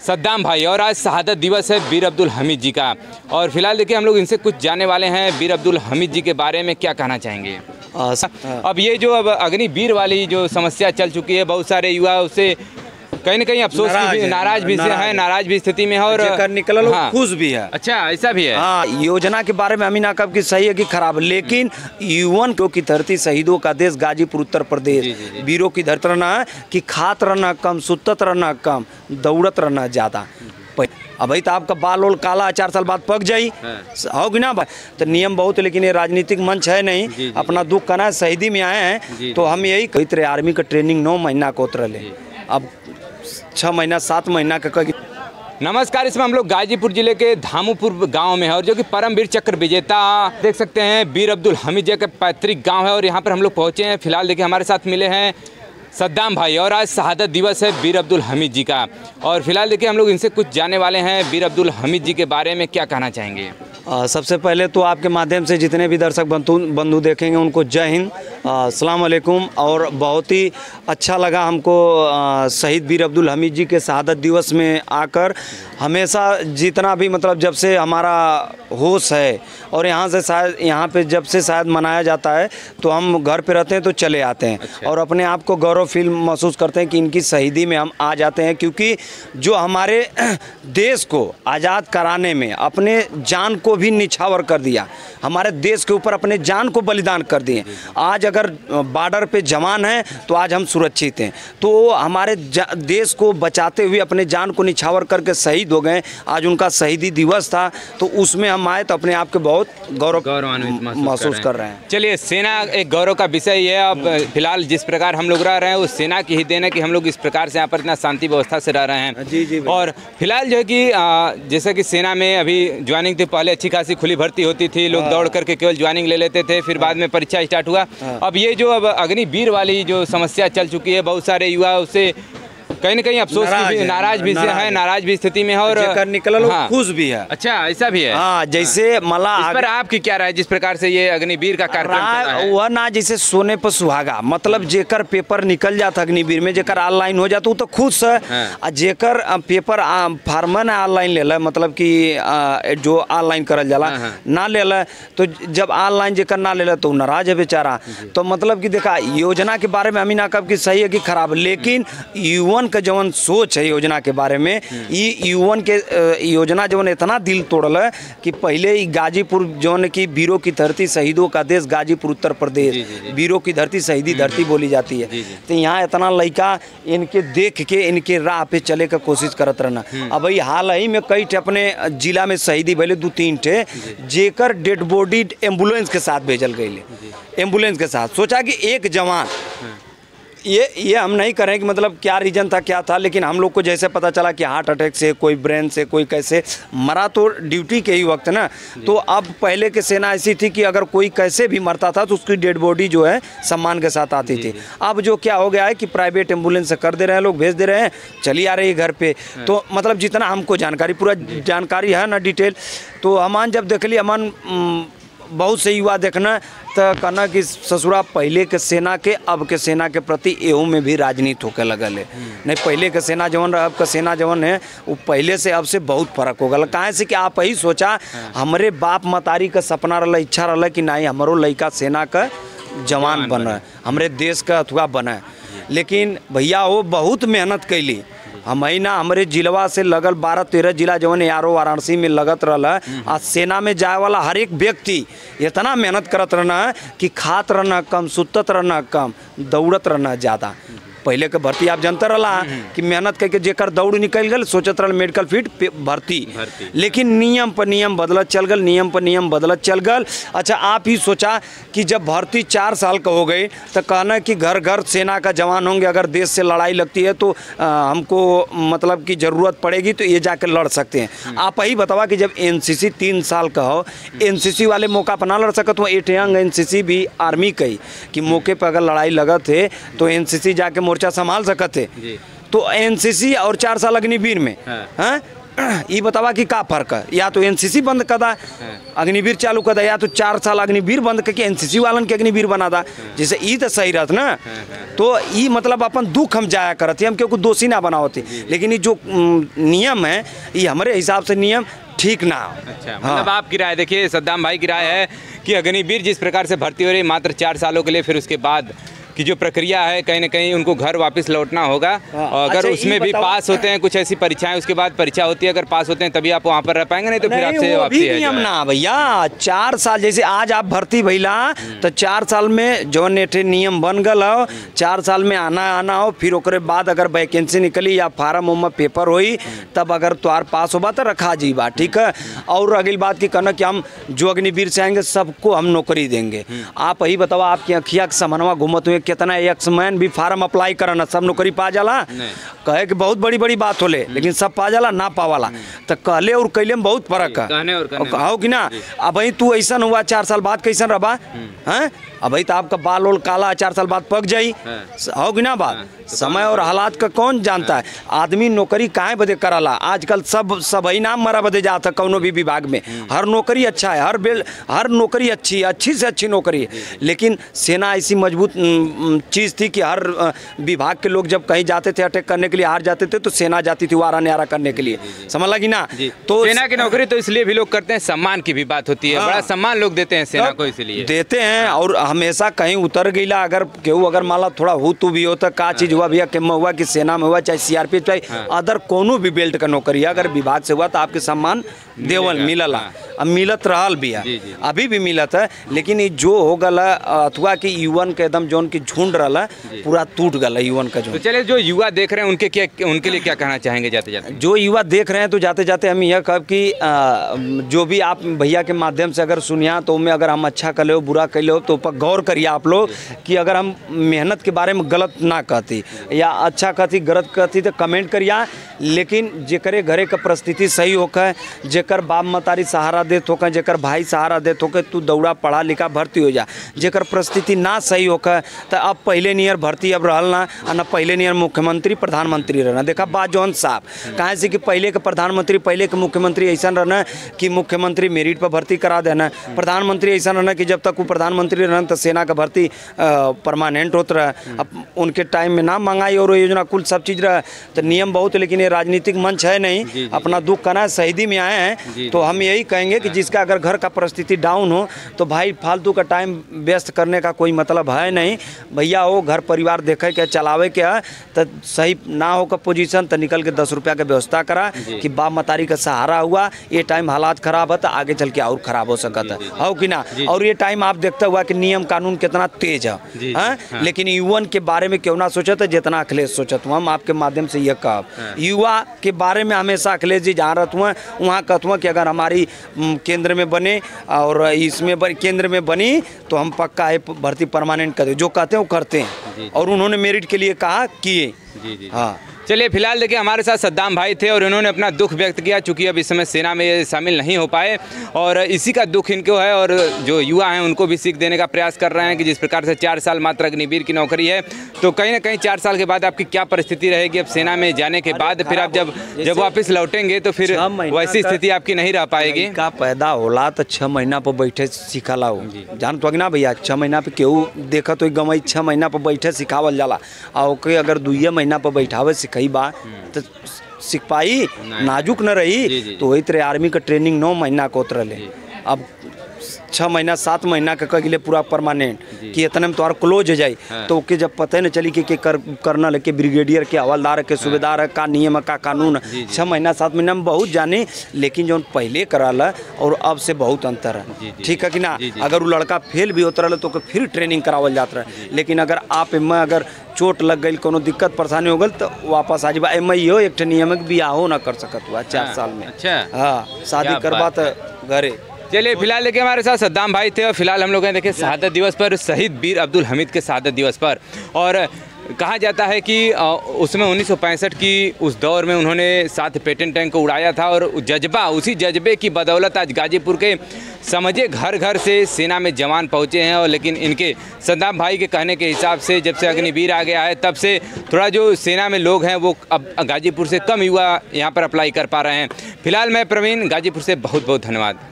सद्दाम भाई और आज शहादत दिवस है बीर अब्दुल हमीद जी का। और फ़िलहाल देखिए हम लोग इनसे कुछ जाने वाले हैं बीर अब्दुल हमीद जी के बारे में क्या कहना चाहेंगे। अब ये जो अब अग्निवीर वाली जो समस्या चल चुकी है बहुत सारे युवा उससे कहीं ना कहीं अफसोस नाराज़ भी है, नाराज़ भी नाराज़ है। नाराज़ भी स्थिति में है और जेकर निकलल हाँ। खुश भी है। अच्छा ऐसा भी है। हाँ योजना के बारे में अमीन आकब की सही है कि खराब लेकिन युवन को की धरती शहीदों का देश गाजीपुर उत्तर प्रदेश। वीरों की धरती रहना है कि खात रहना कम सुतत रहना कम दौड़त रहना ज़्यादा। अब भाई तो आपका बाल ओल काला चार साल बाद पक जाई। हाँ। होगी ना भाई? तो नियम बहुत लेकिन ये राजनीतिक मंच है नहीं। जी। जी, अपना दुख करना है शहीदी में आए हैं। तो हम यही कहते रहे आर्मी का ट्रेनिंग नौ महीना को उतरले अब छः महीना, सात महीना का कहीं नमस्कार, इसमें हम लोग गाजीपुर ज़िले के धामूपुर गाँव में है और जो कि परमवीर चक्र विजेता, देख सकते हैं बीर अब्दुल हमीद जी का पैतृक गाँव है और यहाँ पर हम लोग पहुँचे हैं। फ़िलहाल देखिए, हमारे साथ मिले हैं सद्दाम भाई और आज शहादत दिवस है वीर अब्दुल हमीद जी का। और फ़िलहाल देखिए, हम लोग इनसे कुछ जानने वाले हैं वीर अब्दुल हमीद जी के बारे में क्या कहना चाहेंगे। सबसे पहले तो आपके माध्यम से जितने भी दर्शक बंधु बंधु देखेंगे उनको जय हिंद। अस्सलाम वालेकुम। और बहुत ही अच्छा लगा हमको शहीद बीर अब्दुल हमीद जी के शहादत दिवस में आकर। हमेशा जितना भी मतलब जब से हमारा होश है और यहाँ से शायद यहाँ पे जब से शायद मनाया जाता है तो हम घर पे रहते हैं तो चले आते हैं। अच्छा। और अपने आप को गौरव फील महसूस करते हैं कि इनकी शहीदी में हम आ जाते हैं क्योंकि जो हमारे देश को आज़ाद कराने में अपने जान को भी निछावर कर दिया। हमारे देश के ऊपर अपने जान को बलिदान कर दिए। आज अगर बॉर्डर पे जवान हैं तो आज हम सुरक्षित हैं। तो हमारे देश को बचाते हुए अपने जान को निछावर करके शहीद हो गए आज उनका शहीदी दिवस था तो उसमें हम आए तो अपने आप के बहुत गौरव गौरवान्वित महसूस कर रहे हैं। चलिए सेना एक गौरव का विषय है। अब फ़िलहाल जिस प्रकार हम लोग रह रहे हैं उस सेना की ही देन है कि हम लोग इस प्रकार से यहाँ पर इतना शांति व्यवस्था से रह रहे हैं। जी, जी, और फ़िलहाल जो है कि जैसे कि सेना में अभी ज्वाइनिंग थी पहले अच्छी खासी खुली भर्ती होती थी लोग दौड़ करके केवल ज्वाइनिंग ले लेते थे फिर बाद में परीक्षा स्टार्ट हुआ। अब ये जो अब अग्निवीर वाली जो समस्या चल चुकी है बहुत सारे युवा उससे कहीं ना कहीं अफसोस नाराज़ भी है, नाराज़ भी है है। नाराज़ भी स्थिति में है और जेकर निकलल हो, हाँ। खुश भी है। अच्छा ऐसा भी है? हाँ जैसे मला इस पर आपकी क्या राय जिस प्रकार से ये अग्निवीर का कार्यक्रम चल रहा राय है वह ना जैसे सोने पर सुहागा। मतलब जेकर पेपर निकल जाता अग्निवीर में जेकर ऑनलाइन हो जाता वो तो खुश है। हाँ। जेकर पेपर फार्मर ऑनलाइन ले मतलब कि जो ऑनलाइन करल जाला हाँ, हाँ। ना ले तो जब ऑनलाइन जेकर ना ले तो नाराज़ है बेचारा। तो मतलब कि देखा योजना के बारे में अमीना कब की सही है कि खराब लेकिन युवन का जवन सोच है योजना के बारे में ये युवन के योजना जवन इतना दिल तोड़ल है कि पहले ही गाजीपुर जवन की वीरों की धरती शहीदों का देश गाजीपुर उत्तर प्रदेश। वीरों की धरती शहीदी धरती बोली जाती है। तो यहाँ इतना लड़का इनके देख के इनके राह पे चले का कोशिश करत रहना। अब भाई हाल ही में कई ठे अपने जिला में शहीदी भले दो तीन ठे जेकर डेड बॉडी एंबुलेंस के साथ भेजल गई एंबुलेंस के साथ। सोचा कि एक जवान ये ये हम नहीं करें कि मतलब क्या रीजन था क्या था लेकिन हम लोग को जैसे पता चला कि हार्ट अटैक से कोई ब्रेन से कोई कैसे मरा तो ड्यूटी के ही वक्त ना। तो अब पहले के सेना ऐसी थी कि अगर कोई कैसे भी मरता था तो उसकी डेड बॉडी जो है सम्मान के साथ आती थी। अब जो क्या हो गया है कि प्राइवेट एंबुलेंस से कर दे रहे हैं लोग भेज दे रहे हैं चली आ रही है घर पर तो मतलब जितना हमको जानकारी पूरा जानकारी है ना डिटेल तो अमान जब देख ली अमान बहुत से युवा देखना। तो कहना कि ससुरा पहले के सेना के अब के सेना के प्रति एहू में भी राजनीति होके लगल है। नहीं पहले के सेना जवन रहा अब का सेना जवन है वो पहले से अब से बहुत फ़र्क हो गल काहे से कि आप ही सोचा हमारे बाप मतारी का सपना रहा इच्छा रहा कि नहीं हमारो लड़का सेना का जवान बने हमारे देश का अथवा बने। लेकिन भैया वो बहुत मेहनत कैली। हम ना हमारे जिलवा से लगल बारह, तेरह जिला जवन यारो वाराणसी में लगत रहा आ सेना में जाए वाला हर एक व्यक्ति इतना मेहनत करत रहना कि खात रहना कम, सुतत रहना कम, दौड़त रहना ज़्यादा। पहले के भर्ती आप जानते रहला कि मेहनत करके जेकर दौड़ निकल गल सोचत रहा मेडिकल फ़ील्ड भर्ती। लेकिन नियम पर नियम बदलत चल गल नियम पर नियम बदलत चल गल। अच्छा आप ही सोचा कि जब भर्ती चार साल का हो गई तो कहना कि घर घर सेना का जवान होंगे अगर देश से लड़ाई लगती है तो आ, हमको मतलब कि ज़रूरत पड़ेगी तो ये जाकर लड़ सकते हैं। आप ही बतावा कि जब एनसीसी तीन साल का हो एनसीसी वाले मौका पर ना लड़ सकत वो एट यंग एनसीसी भी आर्मी कही कि मौके पर अगर लड़ाई लगत है तो एनसीसी जाके मोर्चा संभाल सकत है। तो एनसीसी और चार साल अग्निवीर में हाँ। हाँ? बतावा कि का फ़र्क है? या तो एनसीसी बंद कर दा अग्निवीर चालू कर दा या तो चार साल अग्निवीर बंद करके एनसीसी वालन के अग्निवीर बना दा जैसे ई तो सही रहत ना। तो ई मतलब अपन दुख हम जाया करत हम क्योंकि दोषी ना बनावती लेकिन ये जो नियम है ये हमारे हिसाब से नियम ठीक ना। हो अच्छा हाँ। मतलब आपकी राय देखिए सद्दाम भाई की राय है कि अग्निवीर जिस प्रकार से भर्ती हो रही मात्र चार सालों के लिए फिर उसके बाद की जो प्रक्रिया है कहीं ना कहीं उनको घर वापस लौटना होगा। हाँ, और अगर अच्छा, उसमें भी पास होते हैं कुछ ऐसी परीक्षाएँ उसके बाद परीक्षा होती है अगर पास होते हैं तभी आप वहाँ पर रह पाएँगे नहीं तो फिर आपसे वापसी नियम ना भैया चार साल जैसे आज आप भर्ती भैला तो चार साल में जौन एठे नियम बन गल हो चार साल में आना आना हो फिर ओकरे बाद अगर वैकेंसी निकली या फार्म उम पेपर होई तब अगर तोहार पास होबा तो रखा जी बा ठीक है? और अगली बात की कहना कि हम जो अग्निवीर से आएँगे सबको हम नौकरी देंगे। आप यही बताओ आपकी अखिया के समनवा घूमत हुए कितना एक्समैन भी फार्म अप्लाई करना सब नौकरी पा जाला। कहे कि बहुत बड़ी बड़ी बात होले लेकिन सब पा जाला ना पावाला तो कहले और कैले में बहुत फ़र्क है। कहो कि ना अब तू ऐसा हुआ चार साल बाद कैसन रहा हैं? अब तो आपका बाल ओल काला चार साल बाद पक जाई। हाँ। हो कि ना बात? समय और हालात का कौन जानता है? आदमी नौकरी काहे बदे करला? आजकल सब सब ही नाम मरा बदे जाता कौनो भी विभाग में। हर नौकरी अच्छा है हर बेल हर नौकरी अच्छी है अच्छी से अच्छी नौकरी है। लेकिन सेना ऐसी मज़बूत चीज़ थी कि हर विभाग के लोग जब कहीं जाते थे अटैक करने के लिए हार जाते थे तो सेना जाती थी वारा न्यारा करने के लिए। समझ लगी ना? तो सेना की नौकरी तो इसलिए भी लोग करते हैं सम्मान की भी बात होती है। हाँ। बड़ा सम्मान लोग देते हैं सेना को इसलिए। देते हैं और हमेशा कहीं उतर गईला अगर केहू अगर मान ला थोड़ा हु तू भी हो तो का चीज़ हुआ भैया के हुआ कि सेना में हुआ चाहे सीआरपीएफ चाहे हाँ। अदर कोनो भी बेल्ट का नौकरी अगर विभाग से हुआ तो आपके सम्मान देवल मिलल। हाँ। अब मिलत रहल भी है जी, जी, जी। अभी भी मिलत है लेकिन ये जो हो गल अथवा कि युवन के एकदम जोन की झुंड रहा पूरा टूट गल युवन का तो झुंड चलिए जो युवा देख रहे हैं उनके क्या उनके लिए क्या कहना चाहेंगे जाते जाते जो युवा देख रहे हैं तो जाते जाते हम यह कह कि जो भी आप भैया के माध्यम से अगर सुनिया तो उनमें अगर हम अच्छा कर हो बुरा कर हो तो गौर करिए आप लोग कि अगर हम मेहनत के बारे में गलत ना कहती या अच्छा कहती गलत कहती तो कमेंट करिया। लेकिन जेकरे घरे का परिस्थिति सही होकर जेकर बाप मतारी सहारा देत होकर जेकर भाई सहारा देत होकर तू दौड़ा पढ़ा लिखा भर्ती हो जा। जेकर परिस्थिति ना सही होकर तो अब पहले नियर भर्ती अब रहल ना आ ना पहले नियर मुख्यमंत्री प्रधानमंत्री रहना। देखा बात जौन साहब काहे से कि पहले के प्रधानमंत्री पहले के मुख्यमंत्री ऐसा रहना कि मुख्यमंत्री मेरिट पर भर्ती करा देना। प्रधानमंत्री ऐसा रहना कि जब तक वो प्रधानमंत्री रहना तो सेना का भर्ती परमानेंट होता रहा। अब उनके टाइम में ना मंगाई और योजना कुल सब चीज़ रहा। तो नियम बहुत लेकिन ये राजनीतिक मंच है नहीं। अपना दुख करना शहीदी में आए हैं। तो हम यही कहेंगे कि जिसका अगर घर का परिस्थिति डाउन हो तो भाई फालतू का टाइम व्यस्त करने का कोई मतलब है नहीं। भैया हो घर परिवार देखे के चलावे के है तो सही ना हो का पोजीशन तो निकल के दस रुपया के व्यवस्था करा कि बाप मतारी का सहारा हुआ ये टाइम हालात खराब है तो आगे चल के और खराब हो सकता है। हो कि ना? और ये टाइम आप देखते हुआ कि नियम कानून कितना तेज है हाँ? हाँ। लेकिन युवन के बारे में क्यों ना सोचत है जितना अखिलेश सोचत हुआ हम आपके माध्यम से यह कहब। युवा के बारे में हमेशा अखिलेश जी जहाँ रहते हुआ वहाँ कहते हुआ कि अगर हमारी केंद्र में बने और इसमें केंद्र में बनी तो हम पक्का है भर्ती परमानेंट कर जो कहते हैं वो करते। हैं और उन्होंने मेरिट के लिए कहा किए हाँ चलिए फ़िलहाल देखिए हमारे साथ सद्दाम भाई थे और इन्होंने अपना दुख व्यक्त किया चूँकि अब इस समय सेना में ये शामिल नहीं हो पाए। और इसी का दुख इनको है और जो युवा हैं उनको भी सीख देने का प्रयास कर रहे हैं कि जिस प्रकार से चार साल मात्र अग्निवीर की नौकरी है तो कहीं ना कहीं चार साल के बाद आपकी क्या परिस्थिति रहेगी? अब सेना में जाने के बाद फिर आप जब जब वापस लौटेंगे तो फिर वैसी स्थिति आपकी नहीं रह पाएगी। का पैदा होला तो छः महीना पर बैठे सिखाला हो। जान तो ना भैया छः महीना पे केहू देखा तो गमई छः महीना पर बैठे सिखावल जाला। ओके अगर दुइये महीना पर बैठावे सिखई बात। तो सिख पाई नाजुक न रही। तो वही तरह आर्मी का ट्रेनिंग नौ महीना को उतरल। अब छः महीना सात महीना के कह पूरा परमानेंट कि इतने में तोहर क्लोज हो जाए। हाँ। तो ओके जब पता ही न चली कि, कि कर, कर्नल के ब्रिगेडियर के हवलदार के सूबेदार है का नियम का कानून। छः महीना सात महीना में बहुत जाने लेकिन जो पहले कराला और अब से बहुत अंतर है। ठीक है कि ना। अगर वो लड़का फेल भी होता रहा तो फिर ट्रेनिंग करावल जात रहा। लेकिन अगर आप एमे अगर चोट लग गई कोनो दिक्कत परेशानी हो गई तो वापस आ जाबा एमे इहो एक नियम है कि बियाहो ना कर सकत हुआ चार हाँ, साल में। अच्छा। हाँ शादी करबा तो घरे। चलिए फ़िलहाल देखिए हमारे साथ सद्दाम भाई थे और फ़िलहाल हम लोग हैं देखिए शहादत दिवस पर शहीद वीर अब्दुल हमीद के शहादत दिवस पर। और कहा जाता है कि उसमें 1965 की उस दौर में उन्होंने सात पेटेंट टैंक को उड़ाया था और जज्बा उसी जज्बे की बदौलत आज गाजीपुर के समझे घर घर से सेना में जवान पहुँचे हैं और लेकिन इनके सद्दाम भाई के कहने के हिसाब से जब से अग्निवीर आ गया है तब से थोड़ा जो सेना में लोग हैं वो अब गाजीपुर से कम युवा यहाँ पर अप्लाई कर पा रहे हैं। फ़िलहाल मैं प्रवीण गाजीपुर से बहुत बहुत धन्यवाद।